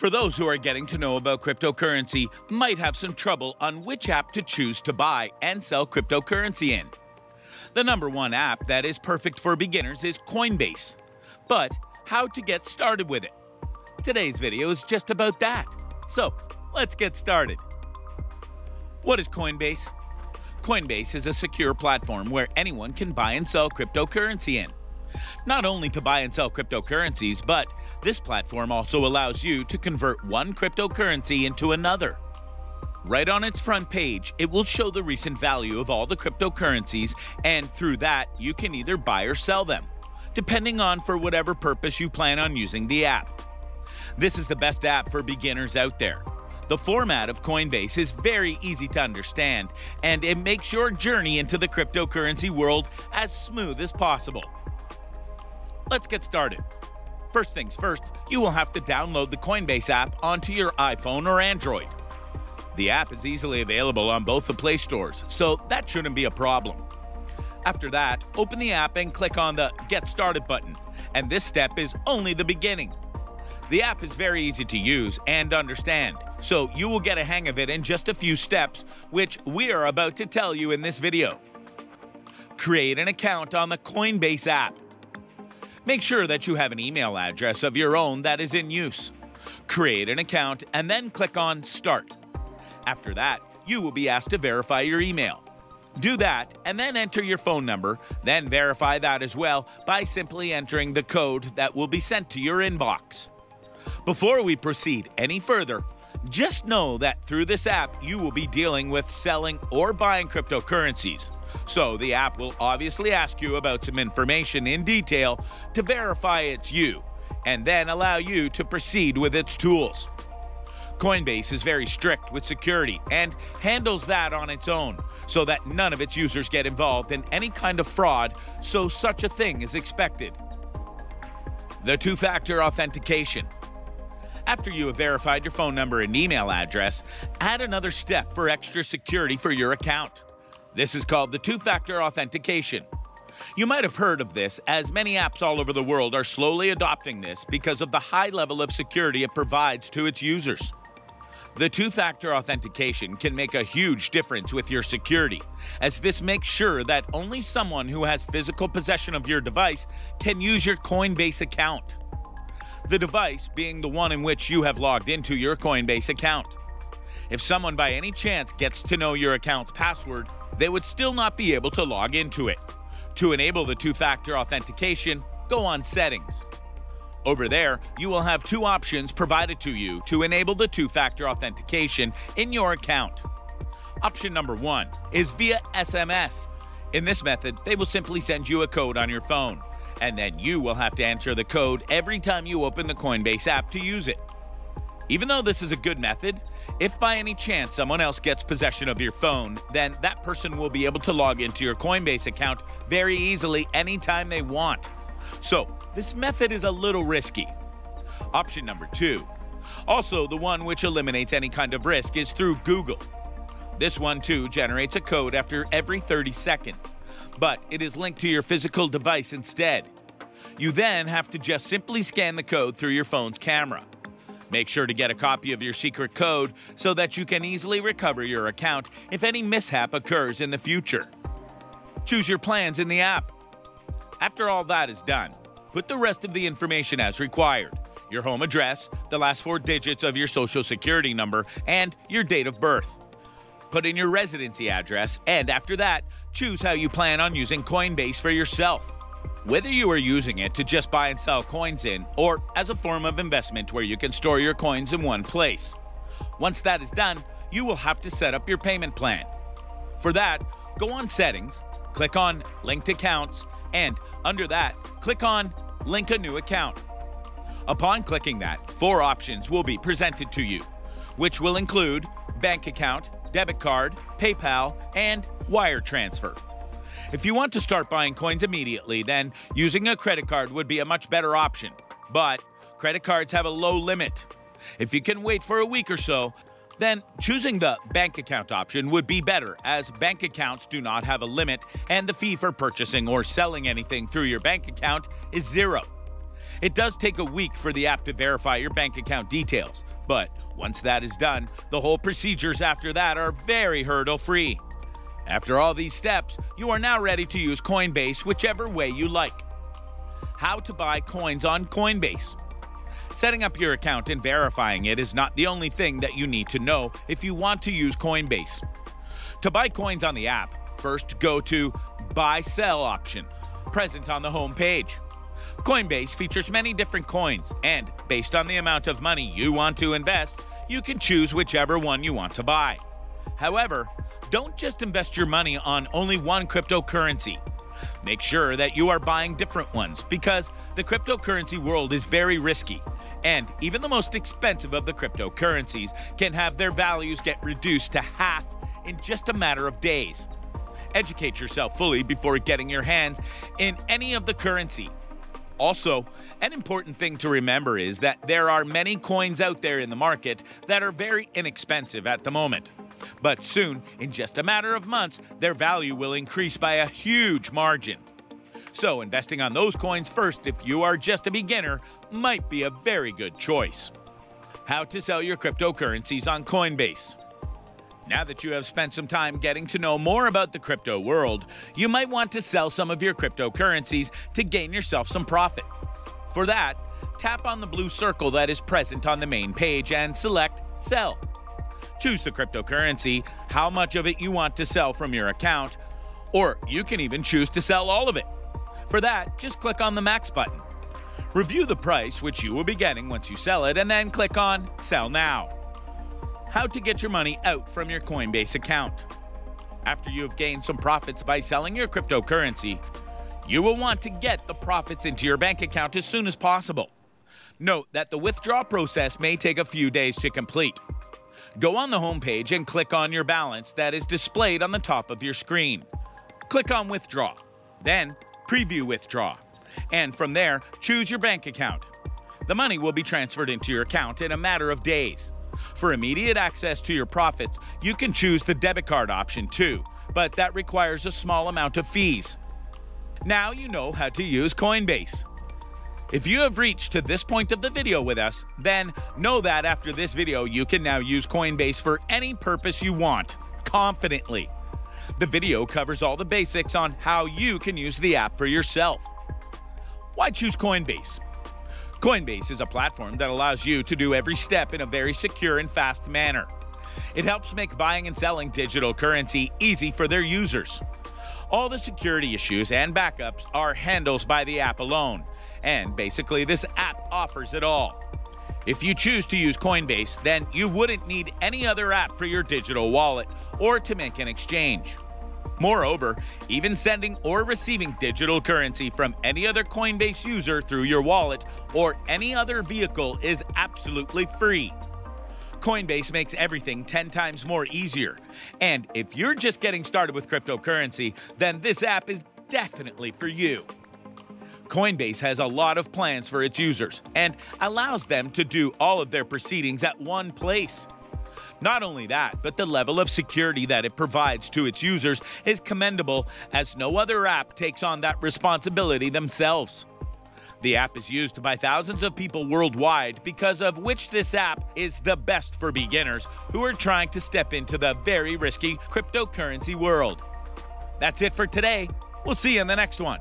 For those who are getting to know about cryptocurrency, might have some trouble on which app to choose to buy and sell cryptocurrency in. The number one app that is perfect for beginners is Coinbase. But how to get started with it? Today's video is just about that. So, let's get started. What is Coinbase? Coinbase is a secure platform where anyone can buy and sell cryptocurrency in. Not only to buy and sell cryptocurrencies, but this platform also allows you to convert one cryptocurrency into another. Right on its front page, it will show the recent value of all the cryptocurrencies, and through that, you can either buy or sell them, depending on for whatever purpose you plan on using the app. This is the best app for beginners out there. The format of Coinbase is very easy to understand, and it makes your journey into the cryptocurrency world as smooth as possible. Let's get started. First things first, you will have to download the Coinbase app onto your iPhone or Android. The app is easily available on both the Play stores, so that shouldn't be a problem. After that, open the app and click on the Get Started button, and this step is only the beginning. The app is very easy to use and understand, so you will get a hang of it in just a few steps, which we are about to tell you in this video. Create an account on the Coinbase app. Make sure that you have an email address of your own that is in use. Create an account and then click on Start. After that, you will be asked to verify your email. Do that and then enter your phone number, then verify that as well by simply entering the code that will be sent to your inbox. Before we proceed any further, just know that through this app you will be dealing with selling or buying cryptocurrencies. So the app will obviously ask you about some information in detail to verify it's you, and then allow you to proceed with its tools. Coinbase is very strict with security and handles that on its own so that none of its users get involved in any kind of fraud, so such a thing is expected. The two factor authentication. After you have verified your phone number and email address, add another step for extra security for your account. This is called the two factor authentication. You might have heard of this, as many apps all over the world are slowly adopting this because of the high level of security it provides to its users. The two factor authentication can make a huge difference with your security, as this makes sure that only someone who has physical possession of your device can use your Coinbase account. The device being the one in which you have logged into your Coinbase account. If someone by any chance gets to know your account's password, they would still not be able to log into it. To enable the two factor authentication, go on Settings. Over there, you will have two options provided to you to enable the two factor authentication in your account. Option number one is via SMS. In this method, they will simply send you a code on your phone, and then you will have to enter the code every time you open the Coinbase app to use it. Even though this is a good method, if by any chance someone else gets possession of your phone, then that person will be able to log into your Coinbase account very easily anytime they want. So, this method is a little risky. Option number two. Also, the one which eliminates any kind of risk is through Google. This one too generates a code after every 30 seconds, but it is linked to your physical device instead. You then have to just simply scan the code through your phone's camera. Make sure to get a copy of your secret code so that you can easily recover your account if any mishap occurs in the future. Choose your plans in the app. After all that is done, put the rest of the information as required your home address, the last four digits of your social security number, and your date of birth. Put in your residency address, and after that, choose how you plan on using Coinbase for yourself. Whether you are using it to just buy and sell coins in, or as a form of investment where you can store your coins in one place. Once that is done, you will have to set up your payment plan. For that, go on Settings, click on Linked Accounts, and under that, click on Link a New Account. Upon clicking that, four options will be presented to you, which will include bank account, debit card, PayPal, and wire transfer. If you want to start buying coins immediately, then using a credit card would be a much better option. But credit cards have a low limit. If you can wait for a week or so, then choosing the bank account option would be better, as bank accounts do not have a limit and the fee for purchasing or selling anything through your bank account is zero. It does take a week for the app to verify your bank account details, But once that is done, the whole procedures after that are very hurdle free. After all these steps, you are now ready to use Coinbase whichever way you like. How to buy coins on Coinbase. Setting up your account and verifying it is not the only thing that you need to know if you want to use Coinbase. To buy coins on the app, first go to Buy Sell option, present on the home page. Coinbase features many different coins, and based on the amount of money you want to invest, you can choose whichever one you want to buy. However, don't just invest your money on only one cryptocurrency. Make sure that you are buying different ones because the cryptocurrency world is very risky, and even the most expensive of the cryptocurrencies can have their values get reduced to half in just a matter of days. Educate yourself fully before getting your hands in any of the currency. Also, an important thing to remember is that there are many coins out there in the market that are very inexpensive at the moment. But soon, in just a matter of months, their value will increase by a huge margin. So, investing on those coins first if you are just a beginner might be a very good choice. How to sell your cryptocurrencies on Coinbase. Now that you have spent some time getting to know more about the crypto world, you might want to sell some of your cryptocurrencies to gain yourself some profit. For that, tap on the blue circle that is present on the main page and select Sell. Choose the cryptocurrency, how much of it you want to sell from your account, or you can even choose to sell all of it. For that, just click on the Max button. Review the price, which you will be getting once you sell it, and then click on Sell Now. How to get your money out from your Coinbase account. After you have gained some profits by selling your cryptocurrency, you will want to get the profits into your bank account as soon as possible. Note that the withdrawal process may take a few days to complete. Go on the home page and click on your balance that is displayed on the top of your screen. Click on Withdraw, then Preview Withdraw, and from there, choose your bank account. The money will be transferred into your account in a matter of days. For immediate access to your profits, you can choose the debit card option too, but that requires a small amount of fees. Now you know how to use Coinbase. If you have reached to this point of the video with us, then know that after this video, you can now use Coinbase for any purpose you want, confidently. The video covers all the basics on how you can use the app for yourself. Why choose Coinbase? Coinbase is a platform that allows you to do every step in a very secure and fast manner. It helps make buying and selling digital currency easy for their users. All the security issues and backups are handled by the app alone, and basically, this app offers it all. If you choose to use Coinbase, then you wouldn't need any other app for your digital wallet or to make an exchange. Moreover, even sending or receiving digital currency from any other Coinbase user through your wallet or any other vehicle is absolutely free. Coinbase makes everything 10 times more easier. And if you're just getting started with cryptocurrency, then this app is definitely for you. Coinbase has a lot of plans for its users and allows them to do all of their proceedings at one place. Not only that, but the level of security that it provides to its users is commendable, as no other app takes on that responsibility themselves. The app is used by thousands of people worldwide, because of which this app is the best for beginners who are trying to step into the very risky cryptocurrency world. That's it for today. We'll see you in the next one.